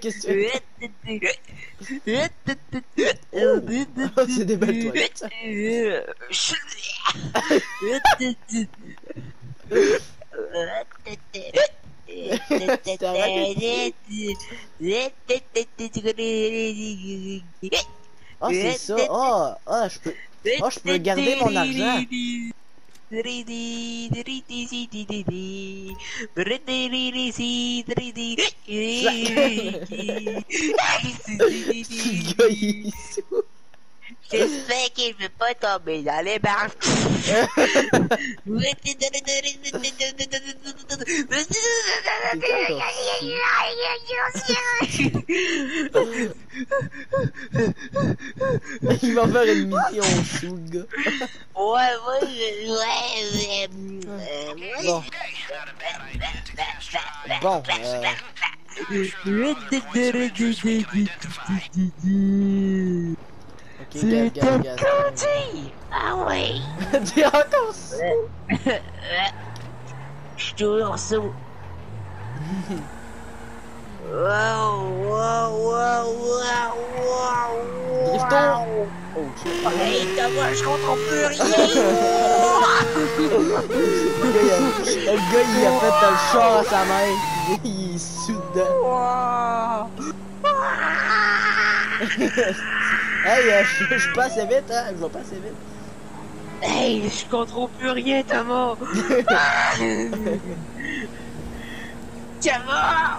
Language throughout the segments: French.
Qu'est-ce que tu fais Oh, c'est des belles toilettes. Ah, c'est ça. Ah, ah, je peux. Ah, je peux garder mon argent. J'espère qu'il ne veut pas tomber dans les barres. Il va faire une mission gars. Ouais, ouais, ouais, ouais, Bon. Bon, euh, Ok, gaz, gaz, gaz. Ah ouais. T'es encore sous. Je suis toujours sous. Wow, wow, wow, wow, wow, Drifton. Oh, shit. Hey, moi, je comprends plus rien. Le gars, il a, le gars, il a fait le char à sa main. Il est sous dedans. Hey, euh, je je suis pas assez vite, hein. Je vais pas assez vite. Hey, je contrôle plus rien, Thomas. Thomas.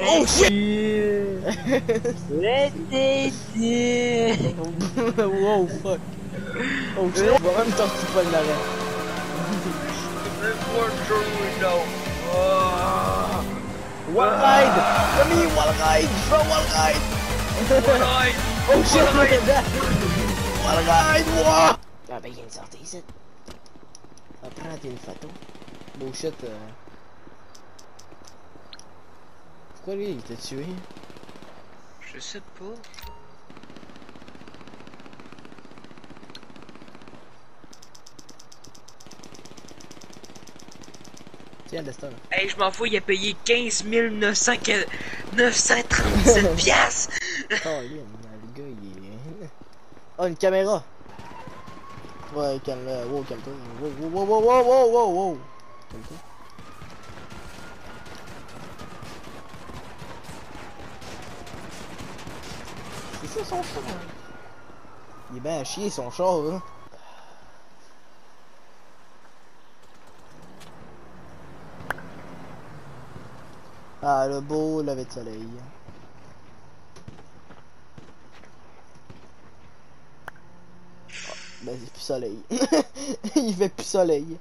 Oh shit! wow, fuck. Oh shit, on va même sortir pas de l'arrêt. Wall ride! Tommy, wall ride! Je veux wall ride! Oh shit, moi dedans! Wall ride! Wow! Ah ben, il y a une sortie ici. Va prendre une photo. Bullshit. Euh... Pourquoi lui, il t'a tué? Je sais pas. Tiens, là. Hey, je m'en fous, il a payé 15 900 937 piastres. Oh, lui, le gars, il est. Oh, une caméra! Ouais, calme là. Wow, calme-toi. Wow, wow, wow, wow, wow, wow, wow! Calme-toi. C'est ça son char, hein? Il est bien à chier son char, hein? Ah, le beau lever de soleil. Ben, c'est plus soleil. Il fait plus soleil.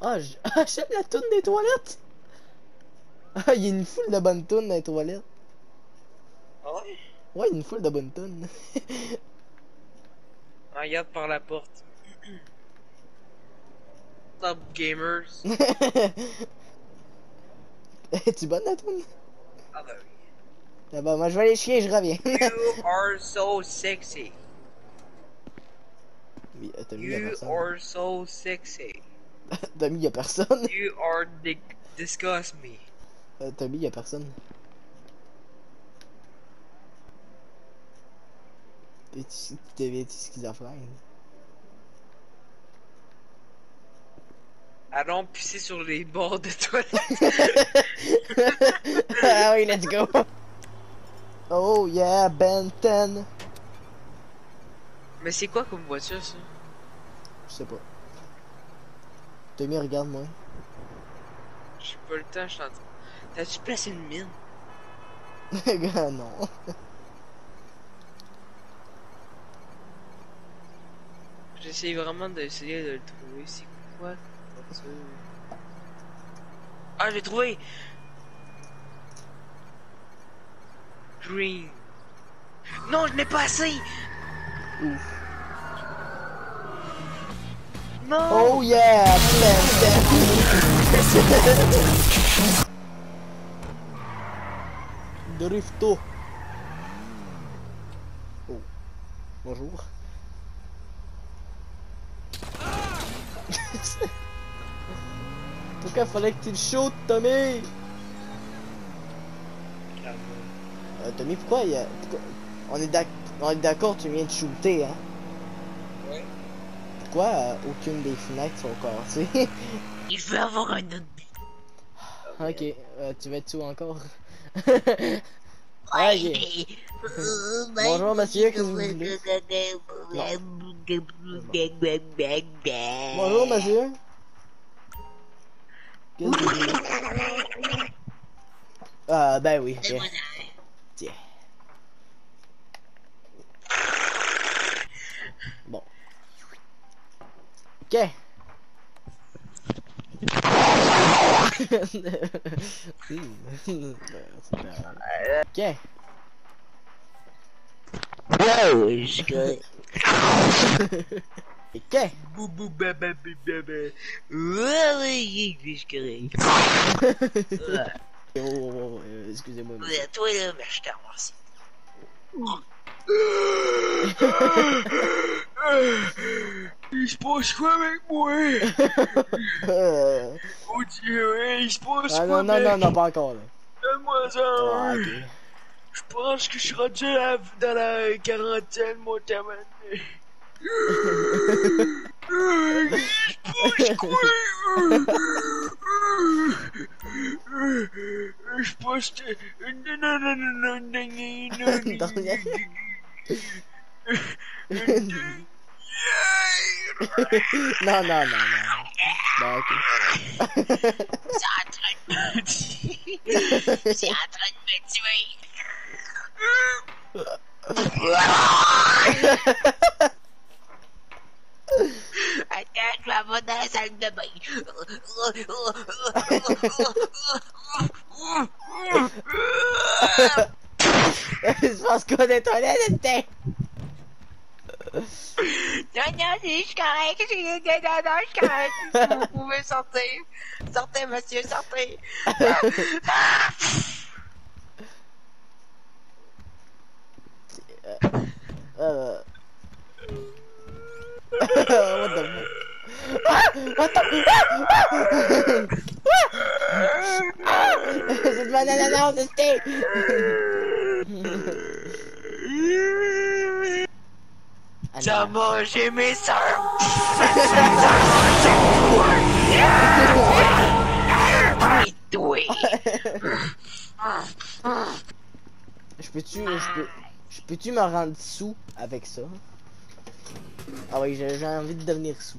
Ah, ah, j'aime la toune des toilettes. Ah, il y a une foule de bonnes tounes dans les toilettes. Ah ouais? Ouais, il y a une foule de bonnes tounes. Regarde par la porte. Top gamers. Es-tu bonne la toune? Ah bah oui. Ah bah, moi je vais aller chier, je reviens. You are so sexy. Oui, euh, y'a You personne. are so sexy. T'as mis y'a personne. You are di disgust me. Euh, T'as mis y'a personne. T'es-tu t'es-tu schizophrène? Allons pisser sur les bords de toilette. ah oui, let's go! Oh yeah, Ben 10! Mais c'est quoi comme voiture ça? Je sais pas. Tommy, regarde-moi. J'ai pas le temps, je suis en train- T'as-tu placé une mine? Gars, non. J'essaie vraiment d'essayer de le trouver. C'est quoi? Ah, j'ai trouvé! Green. Non, je n'ai pas assez! Ouf. Non! Oh yeah, 10! Drifto. Oh. Bonjour. Pourquoi fallait que tu le shootes, Tommy? Euh, Tommy, pourquoi il y a... pourquoi- On est d'accord, tu viens de shooter, hein? Ouais. Pourquoi euh, aucune des fenêtres sont cassées? Il veut avoir un autre ok, euh, tu vas être sous encore? Bonjour, monsieur, que vous voulez? Bonjour, monsieur. uh, go. Yeah. yeah. Bon. Ok. okay. That was good. Ouais, connais. Oh, oh, oh, euh, excusez-moi. monsieur. Ouais, toi là, mais je te remercie. Il se passe quoi avec moi? Oh Dieu, il se passe ah quoi non, non, mec? non, non, pas encore là. Donne-moi ça. Ah. Je pense que je suis rendu dans la quarantaine, mon taman. Je quoi? Je pense que... Non, non, non, non, non, non, non, non, non, non, non, non. Bon, ok. C'est en train de me tuer. C'est en train de me tuer. Attends, je m'en vais dans la salle de bain. Il se passe quoi des toilettes, c'était? Non, non, je suis correct. Je suis non, non, je suis correct. Vous pouvez sortir. Sortez, monsieur, sortez. Euh... what the fuck? Ah! What the Cette banane non, c'était... Ah, T'as non. mangé mes sœurs. Et toi. Je peux-tu... Je peux... Je peux-tu me rendre sous avec ça? Ah oui, j'ai j'ai envie de devenir sous.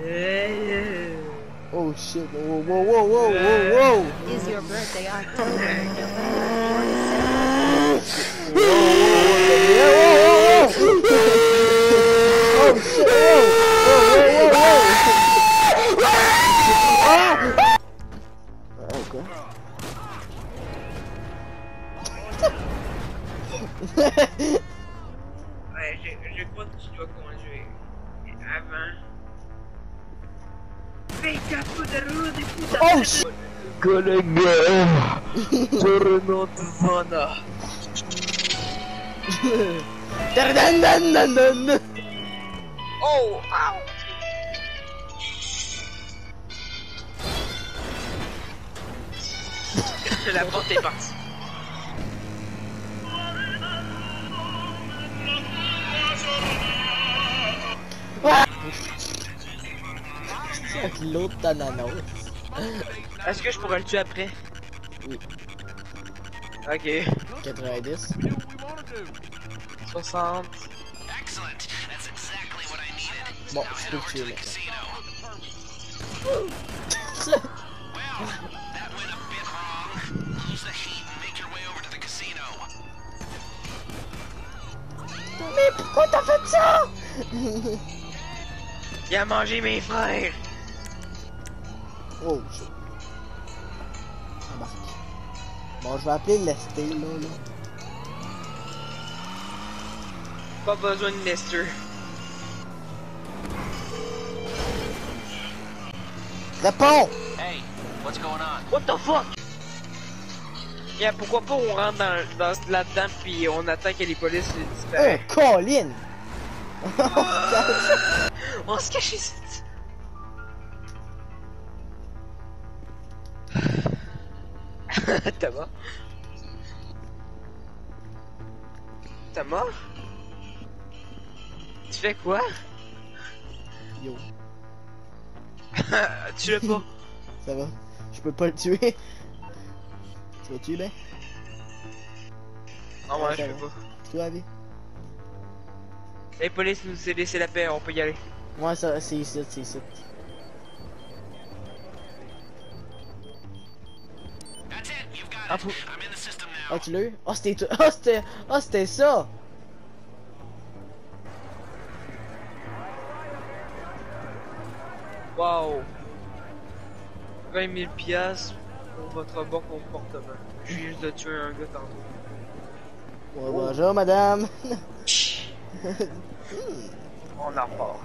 Oh shit, whoa, whoa, whoa, whoa, whoa, whoa! It's your birthday October, November, Whoa, whoa, whoa, whoa, whoa! Oh shit, whoa, whoa, whoa, whoa, whoa! Okay. ouais, je, je continue à conduire. Et avant... Oh shit! Kolegler! Tornot Vana! Oh! Ah. Ow! La porte est partie. L'autre t'ananas. Est-ce que je pourrais le tuer après? Oui. Ok. 90. 60. Bon, je peux le tuer maintenant. Mais pourquoi t'as fait ça? Il a mangé mes frères Oh, shit. Embarque. Bon, je vais appeler Lesté, là, là. Pas besoin de Lester. Réponds! Hey, what's going on? What the fuck? Yeah, pourquoi pas on rentre dans, dans là-dedans puis on attend que les polices Oh, disparaissent. Colin! On se cache ici. Thomas? Thomas? Tu fais quoi? Yo, tu l'as pas? ça va? Je peux pas le tuer. Tu vas tuer, ben? Non, moi Ouais, je peux pas. Vas, vie? Les polices nous ont laissé la paix, on peut y aller. Ouais, ça, c'est ici, c'est ici. Ah, it. pour- I'm in the system now. Ah, tu l'as eu? Ah, c'était tout. Ah, c'était. Ah, c'était ça! Wow! 20 000 piastres pour votre bon comportement. Je viens juste de tuer un gars tantôt. Ouais, bonjour, madame! On en part.